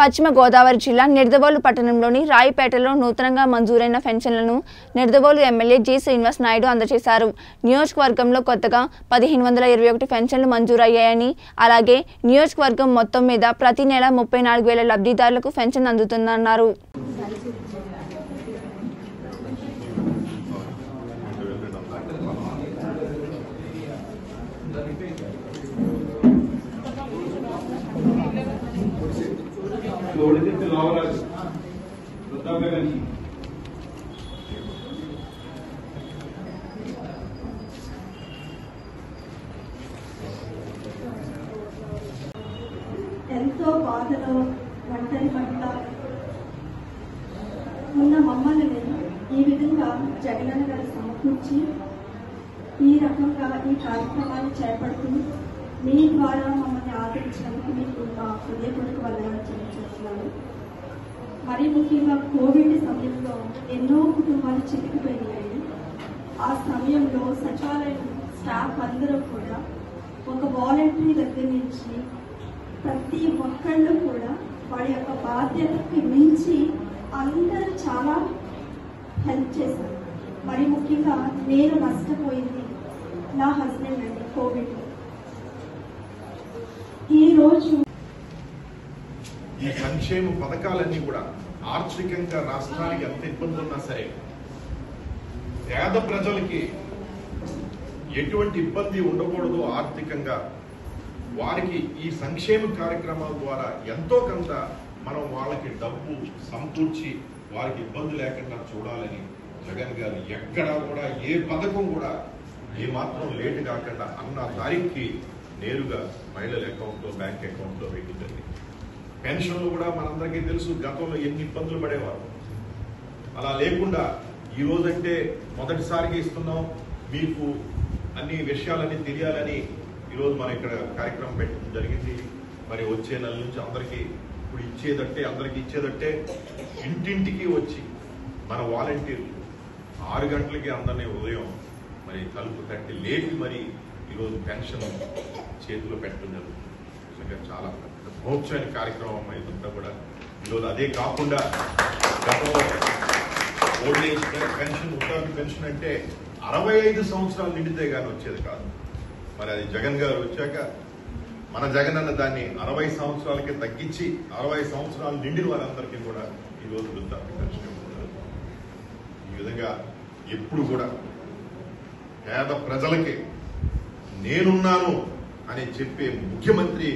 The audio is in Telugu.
పశ్చిమ గోదావరి జిల్లా నిర్దవోలు పట్టణంలోని రాయిపేటలో నూతనంగా మంజూరైన పెన్షన్లను నిర్దవోలు ఎమ్మెల్యే జి శ్రీనివాస్ నాయుడు అందజేశారు. నియోజకవర్గంలో కొత్తగా పదిహేను వందల ఇరవై ఒకటి పెన్షన్లు మంజూరయ్యాయని అలాగే నియోజకవర్గం మొత్తం మీద ప్రతి నెల ముప్పై నాలుగు వేల లబ్ధిదారులకు పెన్షన్ అందుతుందన్నారు. थोड़े लावा वृद्धाप्य पेंशन ఎంతో బాధలో ఒంటరి పట్ల ఉన్న మమ్మల్ని ఈ విధంగా జగనన్న గారు సమకూర్చి ఈ రకంగా ఈ కార్యక్రమాన్ని చేపడుతూ మీ ద్వారా మమ్మల్ని ఆదరించినందుకు మీకు మా హృదయపూర్వక వందనాలు చెల్లించుతున్నాను మరీ ముఖ్యంగా కోవిడ్ సమయంలో ఎన్నో కుటుంబాలు చితికిపోయినాయి ఆ సమయంలో సచివాలయం స్టాఫ్ అందరూ కూడా ఒక వాలంటరీ దగ్గర నుంచి ప్రతి ఒక్కళ్ళు కూడా వాడి యొక్క బాధ్యతకి మించి అందరూ చాలా హెల్ప్ చేశారు. మరి ముఖ్యంగా నేను నష్టపోయింది నా హస్బెండ్ అండి కోవిడ్. రోజు ఈ సంక్షేమ పథకాలన్నీ కూడా ఆర్థికంగా రాష్ట్రానికి ఎంత ఇబ్బంది ఉన్నా సరే పేద ప్రజలకి ఎటువంటి ఇబ్బంది ఉండకూడదు ఆర్థికంగా. వారికి ఈ సంక్షేమ కార్యక్రమాల ద్వారా ఎంతో కొంత మనం వాళ్ళకి డబ్బు సమకూర్చి వారికి ఇబ్బంది లేకుండా చూడాలని జగన్ గారు ఎక్కడా కూడా ఏ పథకం కూడా ఏ మాత్రం లేటు కాకుండా అన్న తారీఖుకి నేరుగా మహిళల అకౌంట్లో బ్యాంక్ అకౌంట్లో వేయడం జరిగింది పెన్షన్లు కూడా మనందరికీ తెలుసు గతంలో ఎన్ని ఇబ్బందులు పడేవారు. అలా లేకుండా ఈ రోజంటే మొదటిసారిగా ఇస్తున్నాం. మీకు అన్ని విషయాలన్నీ తెలియాలని ఈరోజు మనం ఇక్కడ కార్యక్రమం పెట్టడం జరిగింది. మరి వచ్చే నెల నుంచి అందరికీ ఇప్పుడు ఇచ్చేదట్టే అందరికీ ఇచ్చేదట్టే ఇంటింటికి వచ్చి మన వాలంటీర్లు ఆరు గంటలకి అందరినీ ఉదయం మరి తలుపు తట్టి లేపి మరి ఈరోజు పెన్షన్ చేతిలో పెట్టడం జరుగుతుంది. నిజంగా చాలా పెద్ద మహోత్సవాల కార్యక్రమం ఇదంతా కూడా. ఈరోజు అదే కాకుండా గతంలో ఓల్డ్ ఏజ్ పెన్షన్ వృద్ధాప్య పెన్షన్ అంటే అరవై ఐదు సంవత్సరాలు నిండితే కానీ వచ్చేది కాదు. మరి అది జగన్ గారు వచ్చాక మన జగన్ అన్న దాన్ని అరవై సంవత్సరాలకి తగ్గించి అరవై సంవత్సరాలు నిండిన వారందరికీ కూడా ఈరోజు వృద్ధాప్య పెన్షన్ ఈ విధంగా ఎప్పుడు కూడా పేద ప్రజలకి నేనున్నాను అని చెప్పే ముఖ్యమంత్రి